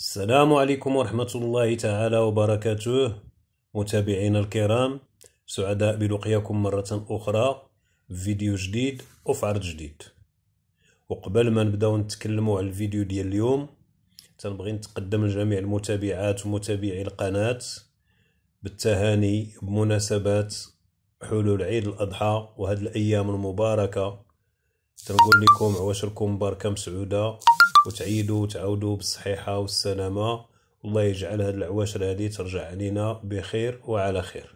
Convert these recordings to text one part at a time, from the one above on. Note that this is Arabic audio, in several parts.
السلام عليكم ورحمة الله تعالى وبركاته. متابعينا الكرام سعداء بلقياكم مرة أخرى في فيديو جديد وفي عرض جديد. وقبل ما نبداو نتكلموا على الفيديو ديال اليوم تنبغي نتقدم لجميع المتابعات ومتابعي القناة بالتهاني بمناسبة حلول عيد الأضحى وهذه الأيام المباركة تنقول لكم عواشركم مباركة مسعودة وتعيدوا وتعاودوا بالصحيحة والسلامة. والله يجعل هاد العواشر هادي ترجع علينا بخير وعلى خير.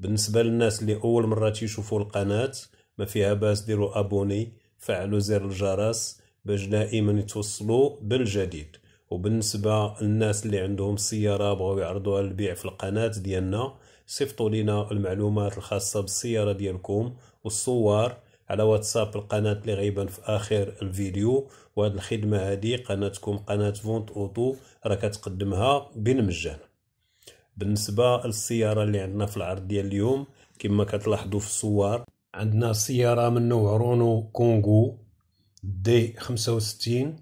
بالنسبة للناس اللي أول مرة تيشوفوا القناة ما فيها باس ديروا أبوني فعلوا زر الجرس باش دائما يتوصلوا بالجديد. وبالنسبة للناس اللي عندهم سيارة بغاو يعرضوها للبيع في القناة ديالنا صيفطوا لنا المعلومات الخاصة بالسيارة ديالكم والصور على واتساب القناة اللي غيبان في آخر الفيديو وهاد الخدمة هادي قناتكم قناة Vente Auto راه كتقدمها بالمجان بالنسبة للسيارة اللي عندنا في العرض ديال اليوم كما كتلاحظوا في الصور عندنا سيارة من نوع Renault Kangoo D خمسة وستين.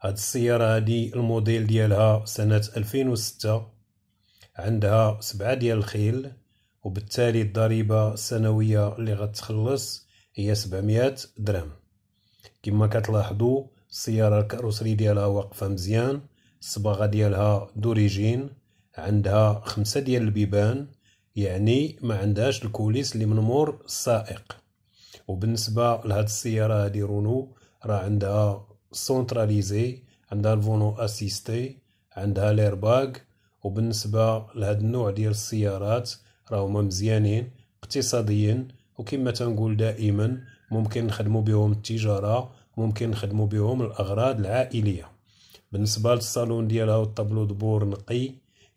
هاد السيارة هادي الموديل ديالها سنة ألفين وستة عندها سبعة ديال الخيل وبالتالي الضريبة السنوية اللي غتخلص هي 700 درهم. كما كتلاحظوا السيارة ال carrosserie ديالها واقفة مزيان الصباغة ديالها d'origine عندها خمسة ديال البيبان يعني ما عندهاش ال coulisse اللي من مور السائق. وبالنسبة لهاد السيارة هادي رونو راه عندها centralisée عندها ال volant assisté عندها ليرباغ وبالنسبة لهاد النوع ديال السيارات راهما مزيانين اقتصاديين. وكما تنقول دائما ممكن نخدموا بهم التجارة ممكن نخدموا بهم الأغراض العائلية. بالنسبة للصالون ديالها والطابلو دبور نقي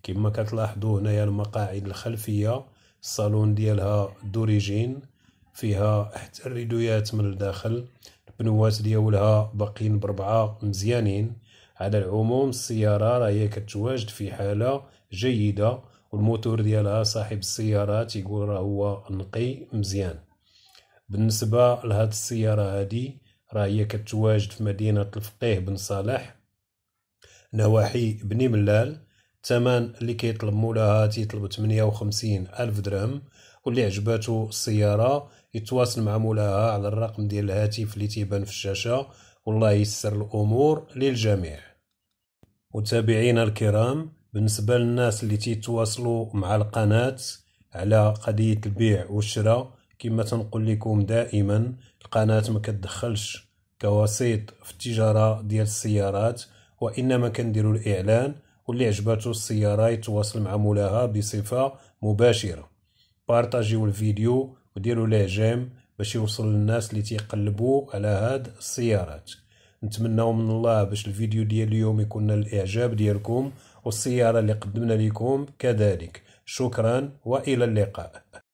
كما كتلاحظوا هنايا المقاعد الخلفية الصالون ديالها دوريجين فيها حتى الريدويات من الداخل البنوات ديالها باقيين بربعة مزيانين. على العموم السيارة راهي كتواجد في حالة جيدة. والموتور ديالها صاحب السيارات يقول راه هو نقي مزيان. بالنسبة لهاد السيارة هادي راه هي كتواجد في مدينة الفقيه بن صالح نواحي بني ملال. الثمن اللي كيطلب مولاها تيطلب 58 ألف درهم واللي عجباتو السيارة يتواصل مع مولاها على الرقم ديال الهاتف اللي تيبان في الشاشة. والله يسر الأمور للجميع. متابعينا الكرام بالنسبة للناس اللي تيتواصلوا مع القناة على قضية البيع والشراء كما تنقول لكم دائما القناة ما كتدخلش كوسيط في التجارة ديال السيارات وإنما كنديروا الإعلان واللي عجباتو السيارة يتواصل مع مولاها بصفة مباشرة. بارطاجيو الفيديو وديروا جيم باش يوصل للناس اللي تيقلبوا على هاد السيارات. نتمنى من الله باش الفيديو ديال اليوم يكون الإعجاب ديالكم والسيارة اللي قدمنا لكم كذلك. شكرا وإلى اللقاء.